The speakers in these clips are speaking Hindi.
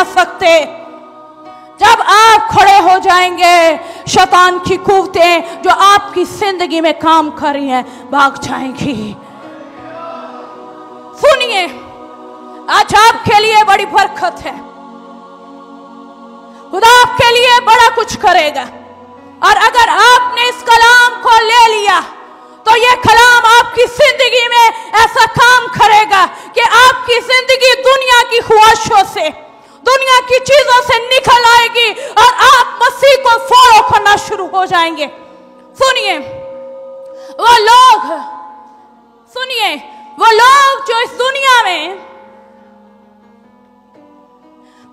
आ सकते। जब आप खड़े हो जाएँगे, शतान की कुवतें जो आपकी ज़िंदगी में काम कर रही हैं, भाग जाएँगी। सुनिए, आज आपके लिए बड़ी बरकत है। खुदा आपके लिए बड़ा कुछ करेगा। और अगर आपने इस कलाम को ले लिया तो ये कलाम आपकी ज़िंदगी में ऐसा काम करेगा कि आपकी ज़िंदगी दुनिया की ख्वाहिशों से दुनिया की चीज़ों से निकल आएगी और आप मसीह को फॉलो करना शुरू हो जाएँगे। सुनिए, वो लोग, सुनिए, वो लोग जो इस दुनिया में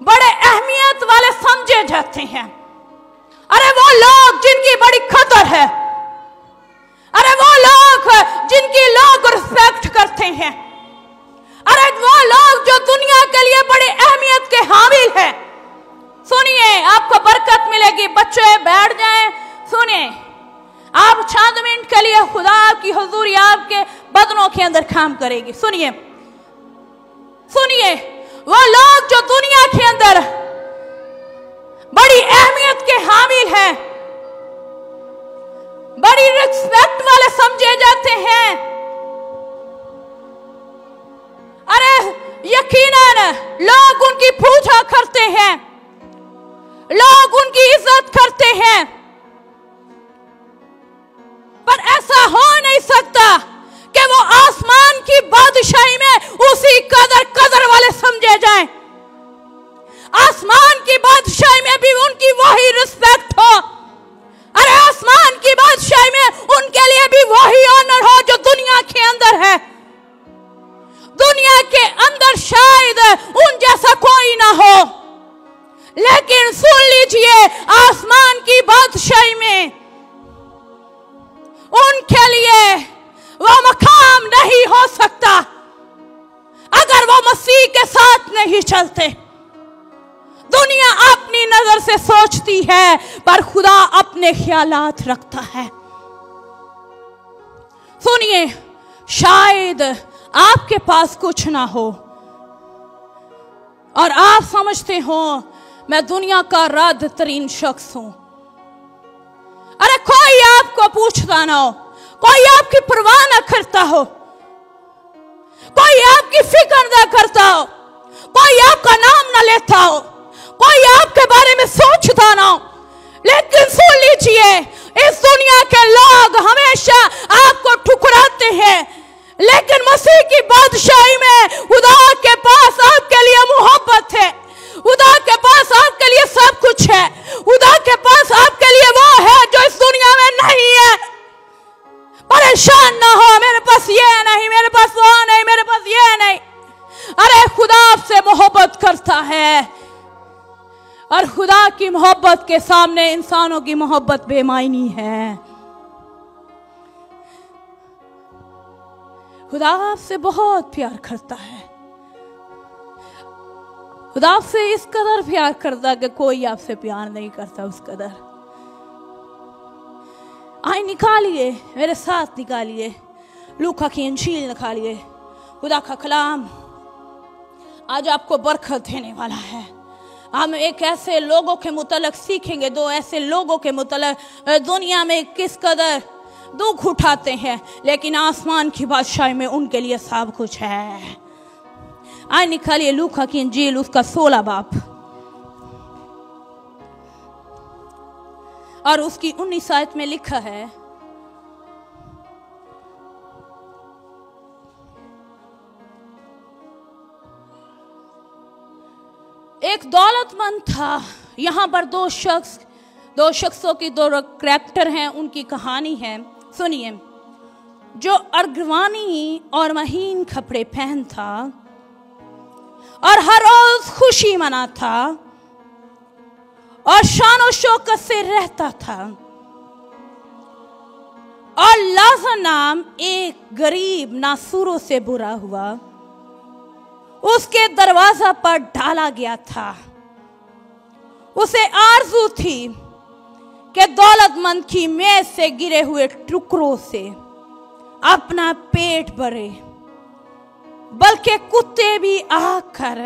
बड़े अहमियत वाले समझे जाते हैं। अरे वो लोग जिनकी बड़ी खतर है, अरे वो लोग जिनकी लोग रिस्पेक्ट करते हैं वो लोग जो दुनिया के लिए बड़ी अहमियत के हामिल है। सुनिए, आपको बरकत मिलेगी। बच्चे, बैठ जाएँ। सुनिए, आप चंद मिनट के लिए खुदा की हजूरी आपके बदनों के अंदर काम करेगी। सुनिए सुनिए, वो लोग जो दुनिया के अंदर बड़ी अहमियत के हामिल हैं, बड़ी रिस्पेक्ट वाले समझे जाते हैं। यकीनन, लोग उनकी पूजा करते हैं। लोग उनकी इज़्ज़त करते हैं। पर ऐसा हो नहीं सकता कि वो आसमान की बादशाही में उसी कदर कदर वाले समझे जाएँ। आसमान की बादशाही नहीं दुनिया अपनी नज़र से सोचती है, पर खुदा अपने ख्यालात रखता है। सुनिए, शायद आपके पास कुछ ना हो, और आप समझते हो, मैं दुनिया का रद्द तरीन शख्स हूँ। अरे कोई आपको पूछता ना हो, कोई आपकी परवाह ना करता हो, कोई आपकी फ़िक्र ना करता हो कोई आपका नाम ना लेता हो। कोई आपके बारे में सोचता ना हो। लेकिन सुन लीजिए, इस दुनिया के लोग हमेशा आपको ठुकराते हैं। लेकिन मसीह की बादशाही में खुदा के पास आपके लिए मोहब्बत है। खुदा के पास आपके लिए सब कुछ है। खुदा के पास आपके लिए वो है जो इस दुनिया में नहीं है। परेशान ना हो, मेरे पास ये नहीं, मेरे पास वो नहीं, मेरे पास ये नहीं। अरे खुदा आपसे मोहब्बत करता है। और खुदा की मोहब्बत के सामने इंसानों की मोहब्बत बेमायनी है। खुदा आपसे बहुत प्यार करता है। खुदा आपसे इस कदर प्यार करता कि कोई आपसे प्यार नहीं करता उस कदर। आए निकालिए, मेरे साथ निकालिए। लूखा की अंशील निकालिए। खुदा का कलाम। आज आपको बरकत देने वाला है। हम एक ऐसे लोगों के मुतलक सीखेंगे, दो ऐसे लोगों के मुतलक दुनिया में किस कदर दुख उठाते हैं, लेकिन आसमान की बादशाही में उनके लिए सब कुछ है। आए निकालिए लूखा की अंजील उसका सोलह बाप। और उसकी उन्नीस आयत में लिखा है एक दौलतमंद था। यहाँ पर दो शख्स, दो शख्सों की दो करेक्टर हैं, उनकी कहानी है। सुनिए। जो अर्गवानी और महीन कपड़े पहन था और हर रोज खुशी मना था और शान शौकत से रहता था। और लाजा नाम एक गरीब नासूरों से बुरा हुआ। उसके दरवाज़ा पर डाला गया था। उसे आरज़ू थी कि दौलतमंद की मेज से गिरे हुए टुकड़ों से अपना पेट भरे, बल्कि कुत्ते भी आकर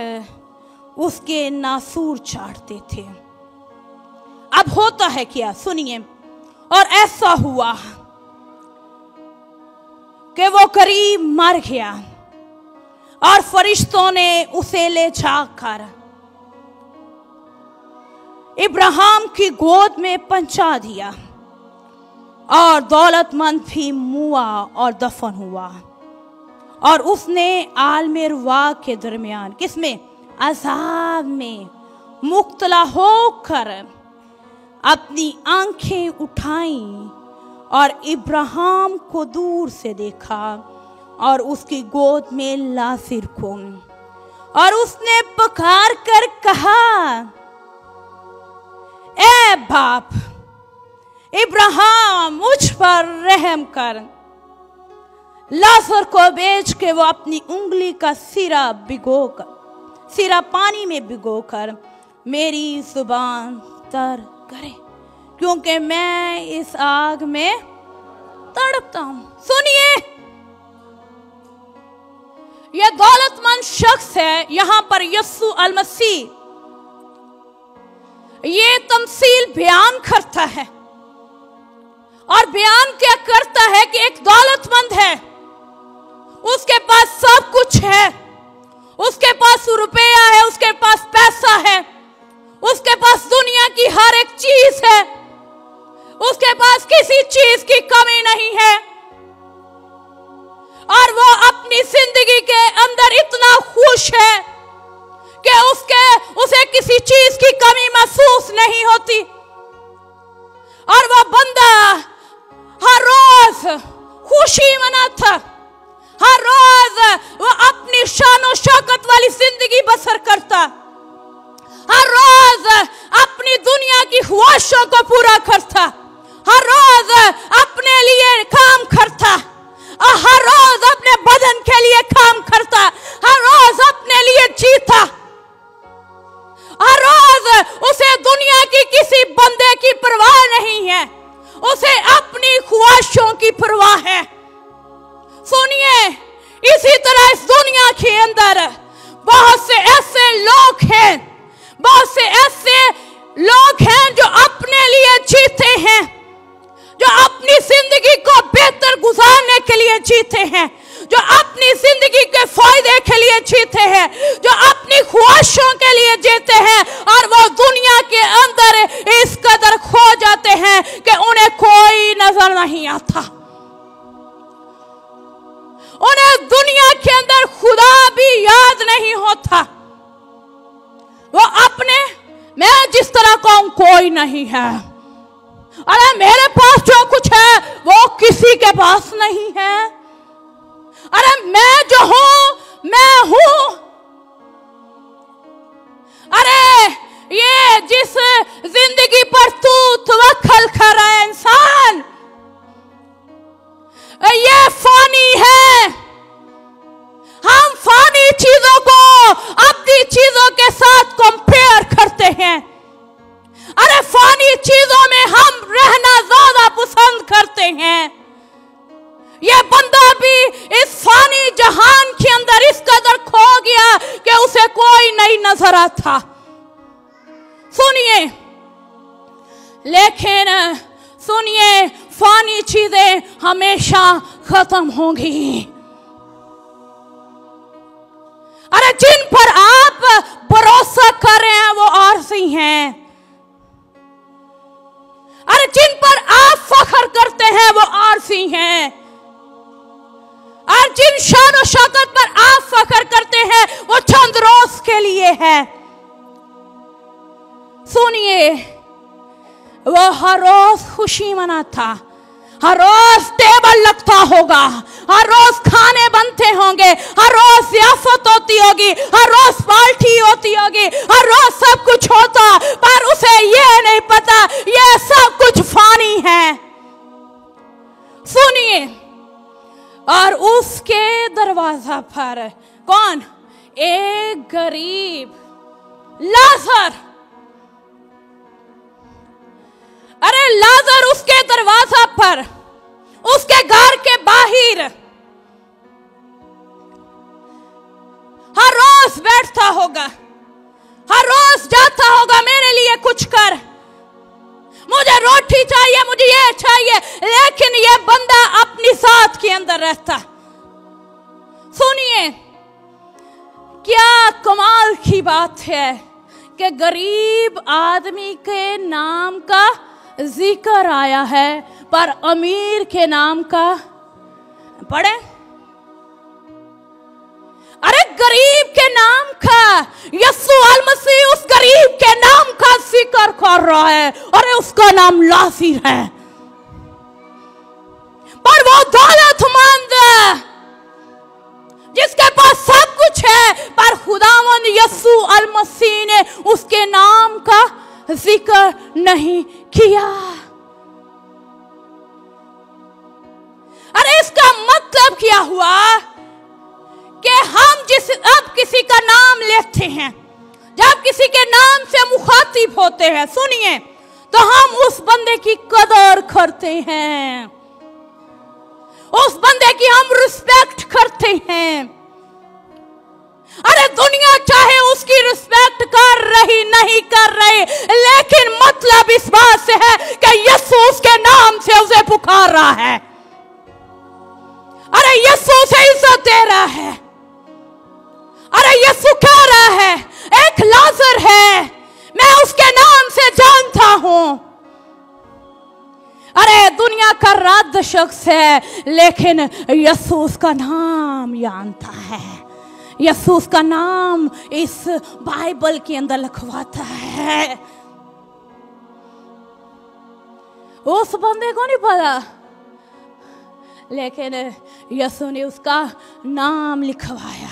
उसके नासूर चाटते थे। अब होता है क्या? सुनिए। और ऐसा हुआ कि वो करीब मर गया। और फरिश्तों ने उसे ले जाकर इब्राहिम की गोद में पहुँचा दिया और दौलतमंद भी मुआ और दफन हुआ। और उसने आलमेर वाग के दरमियान, किसमें? अजाब में मुक्तला होकर अपनी आँखें उठाई और इब्राहिम को दूर से देखा। और उसकी गोद में लासिर को और उसने पुकार कर कहा, ए बाप, इब्राहिम, मुझ पर रहम कर। लासर को बेच के वो अपनी उंगली का सिरा भिगो कर, सिरा पानी में भिगो कर मेरी ज़ुबान तर करे, क्योंकि मैं इस आग में तड़पता हूँ। सुनिए यह दौलतमंद शख्स है, यहाँ पर यस्सु अल मसीह ये तमसील बयान करता है। और बयान क्या करता है कि एक दौलतमंद है। उसके पास सब कुछ है। उसके पास रुपया है, उसके पास पैसा है। उसके पास दुनिया की हर एक चीज़ है। उसके पास किसी चीज़ की कमी नहीं है। और वो अपनी ज़िंदगी के अंदर इतना खुश है कि उसके, उसे किसी चीज़ की कमी महसूस नहीं होती। और वह बंदा हर रोज खुशी मनाता, हर रोज वो अपनी शान शौकत वाली ज़िंदगी बसर करता, हर रोज अपनी दुनिया की ख्वाहिशों को पूरा करता, हर रोज अपने लिए काम करता। और हर रोज अपने बदन के लिए काम करता, हर रोज अपने लिए जीता। हर रोज उसे दुनिया की किसी बंदे की परवाह नहीं है, उसे अपनी ख्वाहिशों की परवाह है। सुनिए, इसी तरह इस दुनिया के अंदर बहुत से ऐसे लोग हैं, बहुत से ऐसे लोग हैं जो अपने लिए जीते हैं। जो अपनी ज़िंदगी को बेहतर गुजारने के लिए जीते हैं, जो अपनी ज़िंदगी के फ़ायदे के लिए जीते हैं, जो अपनी ख्वाहिशों के लिए जीते हैं और वो दुनिया के अंदर इस कदर खो जाते हैं कि उन्हें कोई नज़र नहीं आता। उन्हें दुनिया के अंदर खुदा भी याद नहीं होता। वो अपने, मैं जिस तरह का हूँ कोई नहीं है। अरे मेरे पास जो कुछ है, वो किसी के पास नहीं है। अरे मैं जो हूँ, मैं हूँ होंगी अरे जिन पर आप भरोसा कर रहे हैं, वो आरसी हैं। अरे जिन पर आप फखर करते हैं, वो आरसी हैं। और जिन शान और शौकत पर आप फखर करते हैं, वो चंद रोज के लिए है। सुनिए, वो हर रोज खुशी मनाता। हर रोज टेबल लगता होगा, हर रोज खाने बनते होंगे, हर रोज सियासत होती होगी, हर रोज पार्टी होती होगी, हर रोज सब कुछ होता, पर उसे ये नहीं पता, ये सब कुछ फानी है। सुनिए, और उसके दरवाज़ा पर कौन? एक गरीब, लाजर। अरे लाजर उसके दरवाज़ा पर, उसके घर के बाहर। हर रोज बैठता होगा, हर रोज जाता होगा, मेरे लिए कुछ कर। मुझे रोटी चाहिए, मुझे ये चाहिए, लेकिन ये बंदा अपनी साथ के अंदर रहता। सुनिए, क्या कमाल की बात है कि गरीब आदमी के नाम का ज़िक्र आया है, पर अमीर के नाम का पढ़े। अरे गरीब के नाम का यस्सु अल मसीह उस गरीब के नाम का ज़िक्र कर रहा है अरे उसका नाम लासीर है। पर वो दौलतमंद जिसके पास सब कुछ है, पर खुदावन यस्सु अल मसीह ने उसके नाम का ज़िक्र नहीं किया। अरे इसका मतलब क्या हुआ? कि हम जिस, अब किसी का नाम लेते हैं, जब किसी के नाम से मुखातिब होते हैं, सुनिए तो हम उस बंदे की कदर करते हैं। उस बंदे की हम रिस्पेक्ट करते हैं। अरे दुनिया चाहे उसकी रिस्पेक्ट कर रही, नहीं कर रही, लेकिन मतलब इस बात से है कि यीशु उसके नाम से उसे पुकार रहा है। अरे यीशु उसे इज़्ज़त दे रहा है। अरे यीशु कह रहा है, एक लाजर है, मैं उसके नाम से जानता हूँ। अरे दुनिया का राध शख्स है, लेकिन यीशु उसका नाम जानता है। यीशु उसका नाम इस बाइबल के अंदर लिखवाता है। उस बंदे को नहीं पता। लेकिन यसु ने उसका नाम लिखवाया।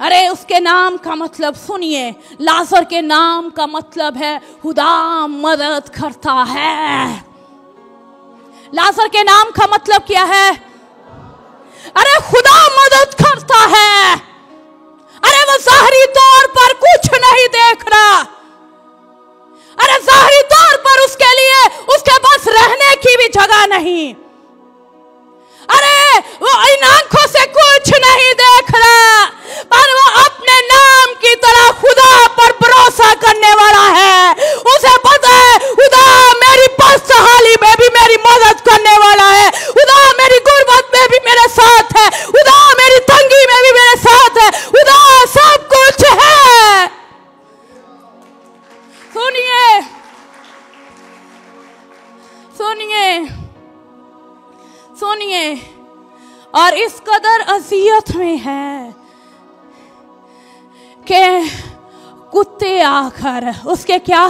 अरे, उसके नाम का मतलब सुनिए। लाजर के नाम का मतलब है, खुदा मदद करता है। लाजर के नाम का मतलब क्या है? अरे खुदा मदद करता है। अरे वो जाहरी तौर पर कुछ नहीं देख रहा। अरे जाहरी तौर पर उसके लिए, उसके पास रहने की भी जगह नहीं। अरे वो इन आँखों से कुछ नहीं देख रहा, पर वो अपने नाम की तरह खुदा पर भरोसा करने वाला है। उसे सुनिए सुनिए, और इस कदर अजियत में है कि कुत्ते आकर उसके क्या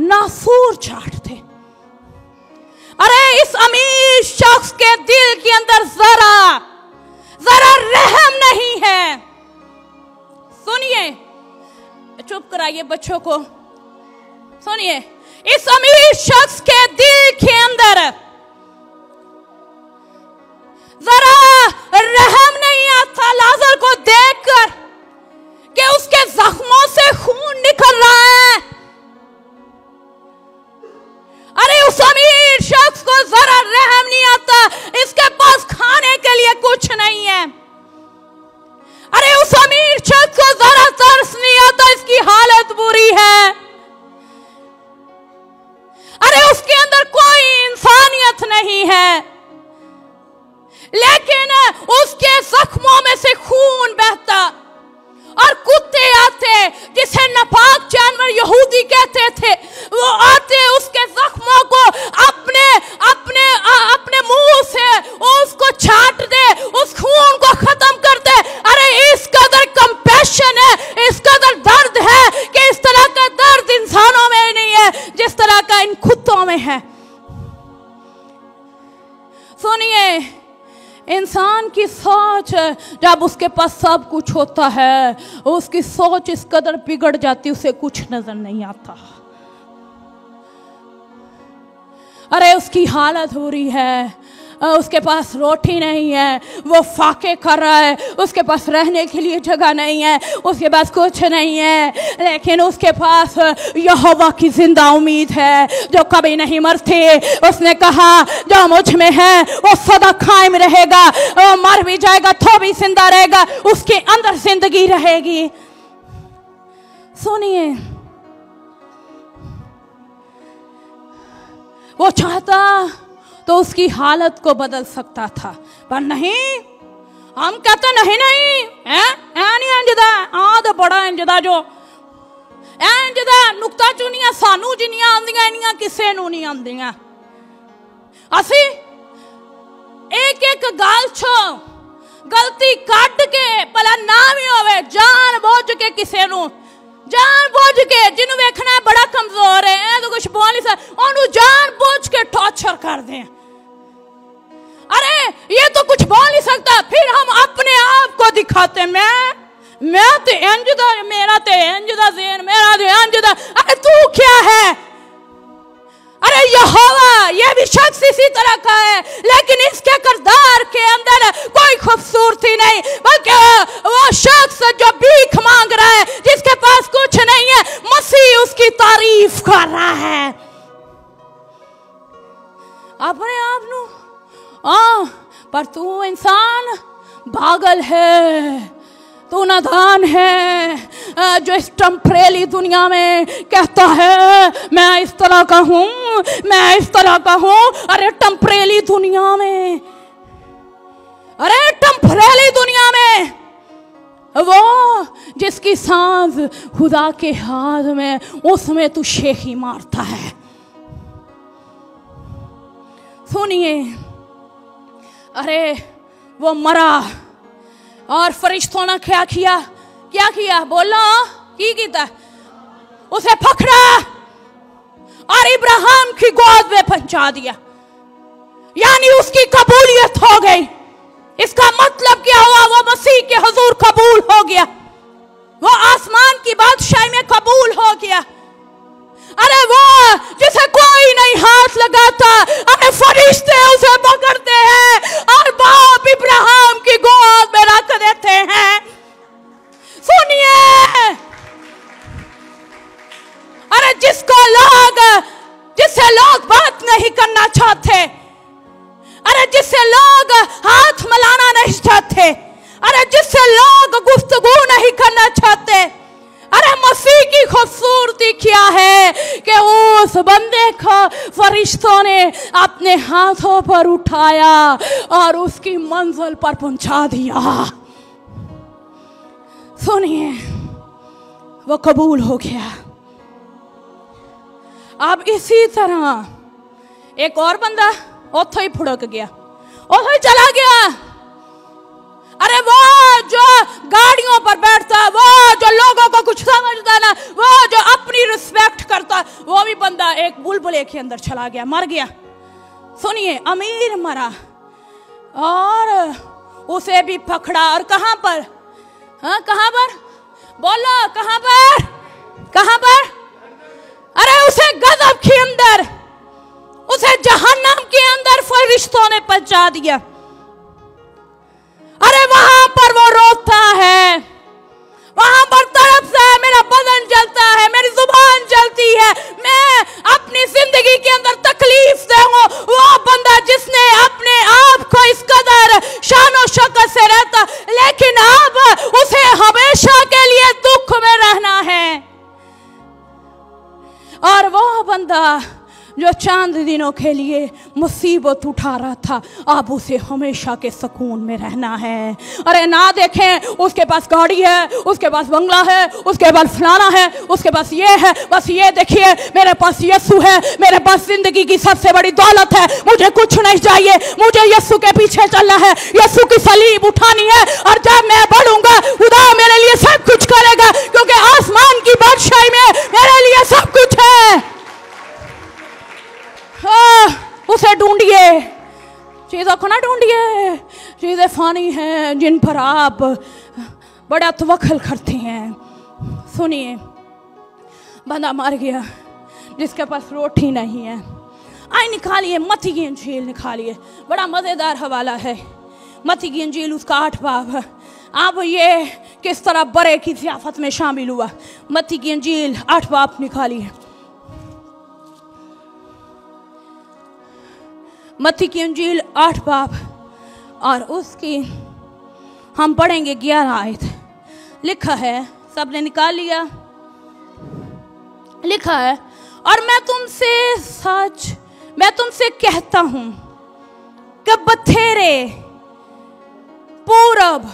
नासूर चाटते। अरे इस अमीर शख्स के दिल के अंदर जरा जरा रहम नहीं है। सुनिए, चुप कराइए बच्चों को। सुनिए इस अमीर शख्स के दिल के अंदर जरा रहम नहीं आता लाजर को देखकर कि उसके जख्मों से खून निकल रहा है। अरे उस अमीर शख्स को जरा रहम नहीं आता, इसके पास खाने के लिए कुछ नहीं है। अरे उस अमीर शख्स उसके पास सब कुछ होता है। उसकी सोच इस कदर बिगड़ जाती उसे कुछ नज़र नहीं आता। अरे, उसकी हालत हो रही है। उसके पास रोटी नहीं है, वो फाके कर रहा है, उसके पास रहने के लिए जगह नहीं है, उसके पास कुछ नहीं है, लेकिन उसके पास यहोवा की ज़िंदा उम्मीद है, जो कभी नहीं मरती। उसने कहा, जो मुझमें है, वो सदा कायम रहेगा, वो मर भी जाएगा तो भी ज़िंदा रहेगा, उसके अंदर ज़िंदगी रहेगी। सुनिए। वो चाहता तो उसकी हालत को बदल सकता था पर नहीं हम कहते नहीं नहीं है ऐ नहीं इंजदा आ तो बड़ा इंजदा जो इंजदा नुकता चुनिया सानू जिन्नियां आंदियां इन्नियां किसे नु नहीं आंदियां असी एक एक गाल छो गलती ਕੱਢ ਕੇ ਭਲਾ ਨਾ ਵੀ ਹੋਵੇ ਜਾਣ ਬੁੱਝ ਕੇ ਕਿਸੇ ਨੂੰ ਜਾਣ ਬੁੱਝ ਕੇ ਜਿਹਨੂੰ ਵੇਖਣਾ ਬੜਾ ਕਮਜ਼ੋਰ ਹੈ ਇਹ ਤਾਂ ਕੁਝ ਬੋਲ ਨਹੀਂ ਸਕਦਾ ਉਹਨੂੰ ਜਾਣ मच्छर कर दे। अरे, ये तो कुछ बोल नहीं सकता। फिर हम अपने आप को दिखाते मैं मैं तो इंजदा मेरा तो इंजदा जेन मेरा तो इंजदा अरे, तू क्या है? अरे, यहोवा, ये भी शख्स इसी तरह का है। लेकिन इसके करदार के अंदर कोई खूबसूरती नहीं, बल्कि वो शख्स जो भीख मांग रहा है, जिसके पास कुछ नहीं है, मसीह उसकी तारीफ़ कर रहा है। अपने आप नु। आ, पर तू इंसान पागल है। तू नादान है। जो इस टम्परेली दुनिया में कहता है मैं इस तरह का हूँ मैं इस तरह का हूँ। अरे टम्परेली दुनिया में अरे टम्परेली दुनिया में वो जिसकी सांस खुदा के हाथ में उसमें तू शेखी मारता है। सुनिए अरे, वो मरा। और फरिश्तों ने क्या किया? क्या किया? बोलो, की किया? उसे पकड़ा। और इब्राहिम की गोद में पहुँचा दिया। यानी उसकी कबूलियत हो गई। इसका मतलब क्या हुआ? वो मसीह के हजूर कबूल हो गया। वो आसमान की बादशाही में कबूल हो गया। अरे वो, जिसे कोई नहीं हाथ लगाता, अरे फरिश्ते उसे पकड़ते हैं, और बाप इब्राहिम की गोद में रख देते हैं। सुनिए। अरे जिसको लोग जिससे लोग बात नहीं करना चाहते, अरे जिससे लोग हाथ अपने हाथों पर उठाया और उसकी मंजिल पर पहुँचा दिया। सुनिए, वो कबूल हो गया। अब इसी तरह एक और बंदा उतो ही फुड़क गया उतो ही चला गया। अरे वो जो गाड़ियों पर बैठता, वो जो लोगों को कुछ समझता ना, वो जो अपनी रिस्पेक्ट करता, वो भी बंदा एक बुलबुले के अंदर चला गया, मर गया। सुनिए, अमीर मरा। और उसे भी पकड़ा, और कहाँ पर? हाँ कहाँ पर? बोलो, कहाँ पर? कहाँ पर? अरे, उसे गजब के अंदर, उसे जहन्नम के अंदर फरिश्तों ने पहुँचा दिया। दिनों के लिए मुसीबत उठा रहा था। अब उसे हमेशा के सुकून में रहना है। अरे ना देखें, उसके पास गाड़ी है, उसके पास बंगला है, उसके पास फलाना है, उसके पास ये है, बस ये देखिए, मेरे पास यस्सु है, मेरे पास ज़िंदगी की सबसे बड़ी दौलत है। मुझे कुछ नहीं चाहिए, मुझे यस्सु के पीछे चलना है। यस्सु की सलीब उठानी है, और जब मैं बढ़ूँगा, खुदा मेरे लिए सब कुछ करेगा, क्योंकि फानी हैं जिन पर आप बड़ा तवक्ल करते हैं। सुनिए, बंदा मर गया, जिसके पास रोटी नहीं है। आई निकालिए, मती की अंजील निकालिए। बड़ा मज़ेदार हवाला है। मती की अंजील, उसका आठ बाब है अब ये किस तरह बड़े की जियाफत में शामिल हुआ? मती की अंजील, आठ बाप निकालिए। मती की अंजील, आठ बाप। और उसकी हम पढ़ेंगे ग्यारह आयत। लिखा है, सबने निकाल लिया। लिखा है, और मैं तुमसे सच, मैं तुमसे कहता हूँ कि बथेरे पूरब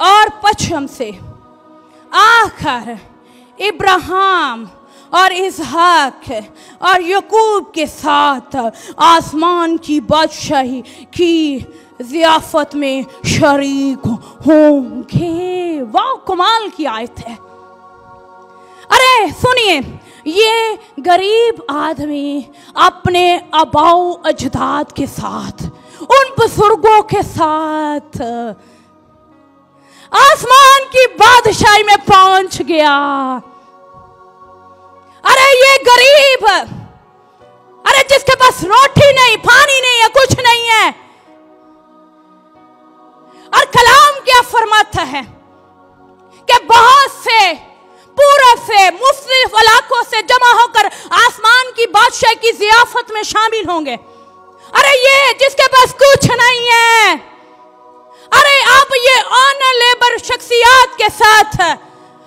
और पश्चिम से आकर इब्राहिम और इसहाक और यकूब के साथ आसमान की बादशाही की जियाफत में शरीक होंगे। वाह, कमाल की आयत है। अरे, सुनिए, ये गरीब आदमी अपने अबाऊ अजदाद के साथ, उन बुज़ुर्गों के साथ, आसमान की बादशाही में पहुँच गया। अरे, ये गरीब, अरे, जिसके पास रोटी नहीं, पानी नहीं है, कुछ नहीं है और कलाम क्या फरमाता है कि बहुत से पूरब से, मुख्तलिफ़ इलाकों से जमा होकर आसमान की बादशाह की जियाफत में शामिल होंगे। अरे ये जिसके पास कुछ नहीं है। अरे आप ये ऑनर लेबर शख्सियात के साथ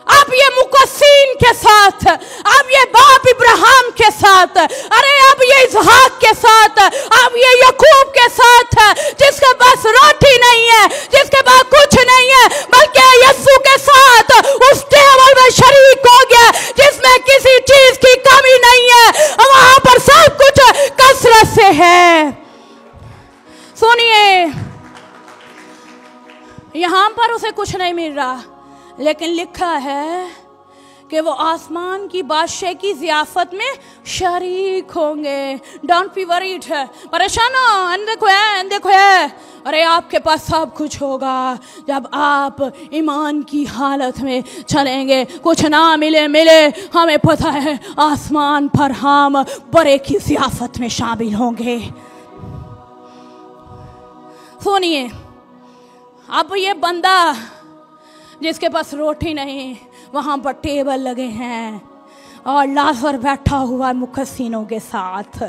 अब ये मुकसीन के साथ, अब ये बाप इब्राहिम के साथ, अरे अब ये इजहाक के साथ, अब ये यकूब के साथ, जिसके पास रोटी नहीं है, जिसके पास कुछ नहीं है, बल्कि यस्सु के साथ उस टेबल में शरीक हो गया, जिसमें किसी चीज़ की कमी नहीं है, वहाँ पर सब कुछ कसरत से है। सुनिए, यहाँ पर उसे कुछ नहीं मिल रहा। लेकिन लिखा है कि वो आसमान की बादशाह की जियाफत में शरीक होंगे। डोंट बी वरीड है परेशान हो। देखो है देखो है। अरे, आपके पास सब कुछ होगा। जब आप ईमान की हालत में चलेंगे, कुछ ना मिले मिले। हमें पता है, आसमान पर हम बड़े की जियाफत में शामिल होंगे। सुनिए, अब ये बंदा जिसके पास रोटी नहीं, वहाँ पर टेबल लगे हैं और लाजर बैठा हुआ मुखसिनों के साथ।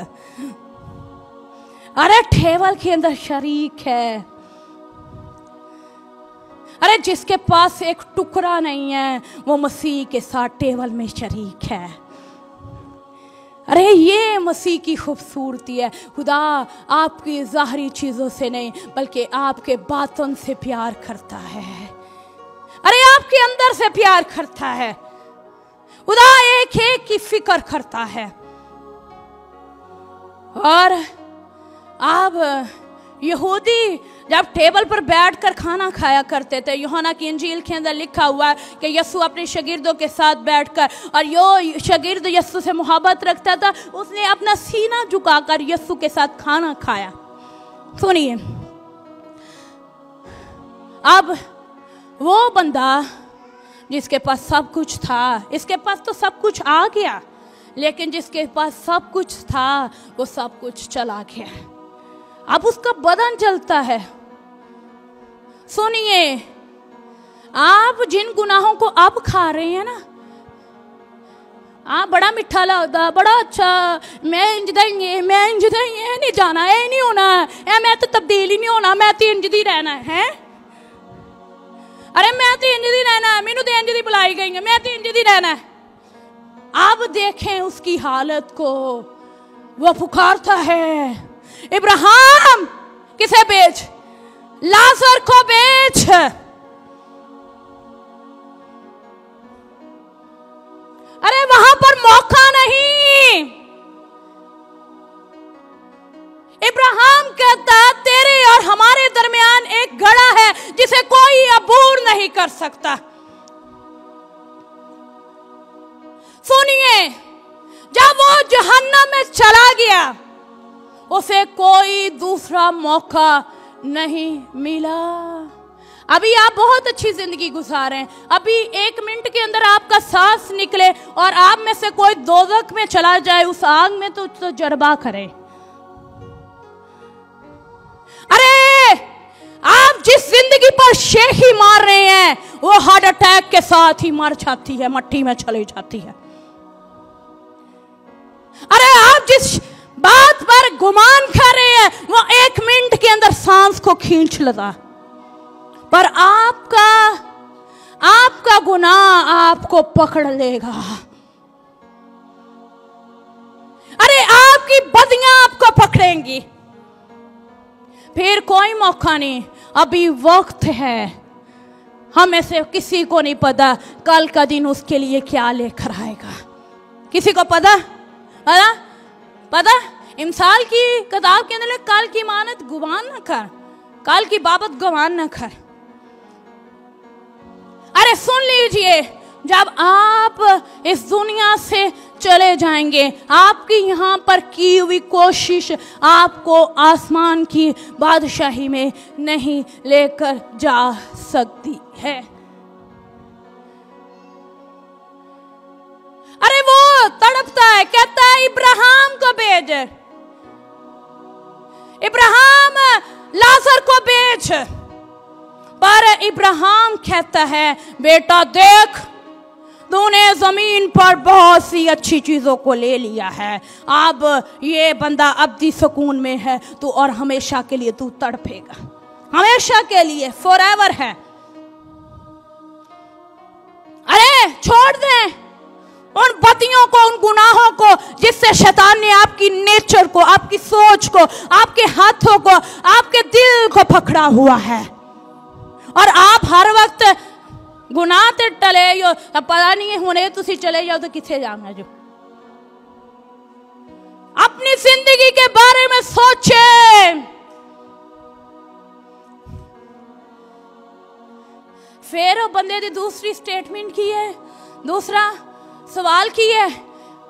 अरे टेबल के अंदर शरीक है। अरे जिसके पास एक टुकड़ा नहीं है, वो मसीह के साथ टेबल में शरीक है। अरे ये मसीह की खूबसूरती है। खुदा आपकी ज़ाहरी चीज़ों से नहीं, बल्कि आपके बातों से प्यार करता है। अरे आपके अंदर से प्यार करता है। खुदा एक एक की फ़िक्र करता है। और अब यहूदी जब टेबल पर बैठकर खाना खाया करते थे, योहाना की इंजील के अंदर लिखा हुआ है कि यस्सु अपने शगिर्दों के साथ बैठकर, और यो शगिर्द यस्सु से मोहब्बत रखता था, उसने अपना सीना झुकाकर यस्सु के साथ खाना खाया। सुनिए। अब वो बंदा जिसके पास सब कुछ था, इसके पास तो सब कुछ आ गया, लेकिन जिसके पास सब कुछ था, वो सब कुछ चला गया। अब उसका बदन चलता है। सुनिए, आप जिन गुनाहों को अब खा रहे हैं ना आ बड़ा मिठा लगता, बड़ा अच्छा मैं इंज देंगे मैं इंज देंगे नहीं जाना, ये नहीं होना ए मैं तो तब्दील ही नहीं होना, मैं तो इंज दी रहना, है? अरे मैं तो इंज दी रहना है, मैनू तो इंज दी बुलाई गई है, मैं तो इंज दी रहना है। अब देखें उसकी हालत को, वो पुकारता है, इब्राहिम, किसे बेच? लाजर को बेच। नहीं कर सकता। सुनिए, जब वो जहन्नम में चला गया, उसे कोई दूसरा मौका नहीं मिला। अभी आप बहुत अच्छी ज़िंदगी गुजार रहे हैं। अभी एक मिनट के अंदर आपका सांस निकले और आप में से कोई दोजक में चला जाए, उस आग में तो तो करे। आप जिस ज़िंदगी पर शेखी मार रहे हैं, वो हार्ट अटैक के साथ ही मर जाती है, मट्टी में चली जाती है। अरे आप जिस बात पर गुमान कर रहे हैं, वो एक मिनट के अंदर सांस को खींच लेता। पर आपका आपका गुनाह आपको पकड़ लेगा। अरे आपकी बदियाँ आपको पकड़ेंगी। फिर कोई मौका नहीं। अभी वक्त है। हमें से किसी को नहीं पता कल का दिन उसके लिए क्या लेकर आएगा। किसी को पता? पता? पता? इमसाल की किताब के अंदर कल की मानत गुमान न कर। कल की बाबत गुमान न कर। अरे सुन लीजिए जब आप इस दुनिया से चले जाएँगे, आपकी यहाँ पर की हुई कोशिश आपको आसमान की बादशाही में नहीं लेकर जा सकती है। अरे वो तड़पता है, कहता है, इब्राहिम को भेज। इब्राहिम, लाजर को बेच पर इब्राहिम कहता है, बेटा देख तूने ज़मीन पर बहुत सी अच्छी चीज़ों को ले लिया है। अब ये बंदा अब्दी सुकून में है, तू और हमेशा के लिए तू तड़पेगा हमेशा के लिए फॉर एवर है। अरे, छोड़ दे। उन पतियों को, उन गुनाहों को, जिससे शैतान ने आपकी नेचर को, आपकी सोच को, आपके हाथों को, आपके दिल को पकड़ा हुआ है। और आप हर वक्त गुनाह ते टले जो पता नहीं तुम चले जाओ तो किथे जाना जो। अपनी ज़िंदगी के बारे में सोचे। फिर बंदे की दूसरी स्टेटमेंट की है, दूसरा सवाल की है,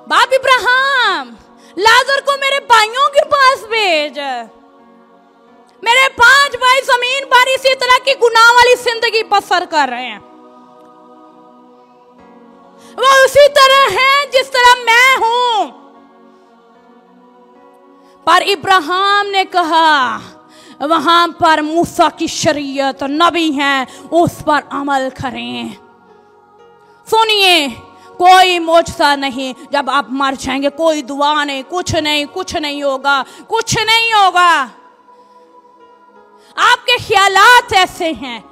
बाप इब्राहिम, लाजर को मेरे भाइयों के पास भेज। मेरे पाँच भाई ज़मीन पर इसी तरह की गुनाह वाली ज़िंदगी बसर कर रहे हैं। वो उसी तरह है जिस तरह मैं हूँ। पर इब्राहिम ने कहा, वहाँ पर मूसा की शरीयत नबी है, उस पर अमल करें। सुनिए, कोई मोजा नहीं, जब आप मर जाएँगे, कोई दुआ नहीं, कुछ नहीं कुछ नहीं होगा, कुछ नहीं होगा। आपके ख्यालात ऐसे हैं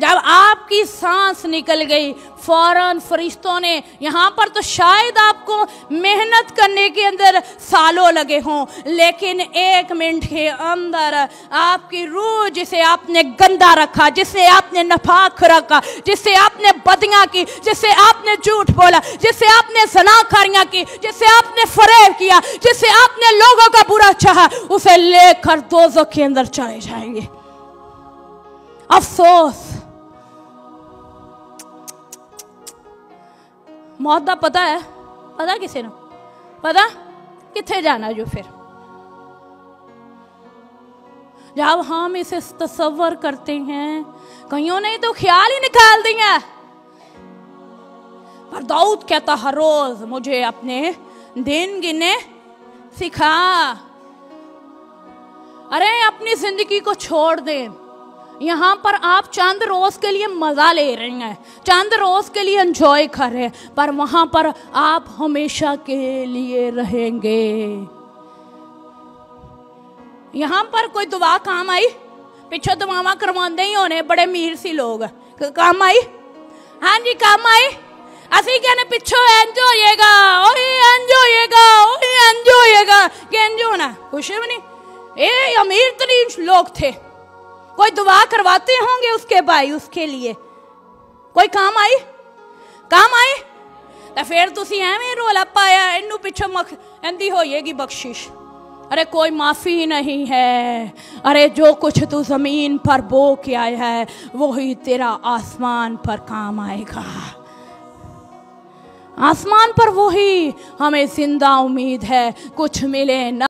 जब आपकी सांस निकल गई, फ़ौरन फरिश्तों ने, यहाँ पर तो शायद आपको मेहनत करने के अंदर सालों लगे हों, लेकिन एक मिनट के अंदर आपकी रूह जिसे आपने गंदा रखा, जिसे आपने नफाक रखा, जिसे आपने बदियाँ की, जिसे आपने झूठ बोला, जिसे आपने जनाकारियाँ की, जिसे आपने फरेब किया, जिसे आपने लोगों का बुरा चाहा, उसे लेकर दो के अंदर चले जाएँगे। अफसोस। मौत का पता है। पता किसी ने? पता? कितने जाना जो फिर? जब हम इसे तस्वर करते हैं, कईयों ने तो ख्याल ही निकाल दिया पर दाऊद कहता, हर रोज मुझे अपने दिन गिने सिखा। अरे, अपनी ज़िंदगी को छोड़ दें। यहाँ पर आप चंद रोज के लिए मज़ा ले रहे हैं। चंद रोज के लिए एंजॉय कर रहे हैं। पर वहाँ पर आप हमेशा के लिए रहेंगे। यहाँ पर कोई दुआ काम आई? पिछो दुआवा करवाते ही होने, बड़े मीर सी लोग। काम आई? हाँ जी, काम आई। ਅਸੀਂ कहने पिछो ओए इंज होएगा कि इंज होना कुछ भी नहीं। ये अमीर तरीन लोग थे। कोई दुआ करवाते होंगे उसके भाई, उसके लिए। कोई काम आई? काम आई? तो फिर तुम एवं रोला पाया इन पिछो मख एंदी होएगी बख्शिश। अरे कोई माफ़ी नहीं है। अरे जो कुछ तू ज़मीन पर बो के आया है, वही तेरा आसमान पर काम आएगा। आसमान पर वही हमें ज़िंदा उम्मीद है, कुछ मिले ना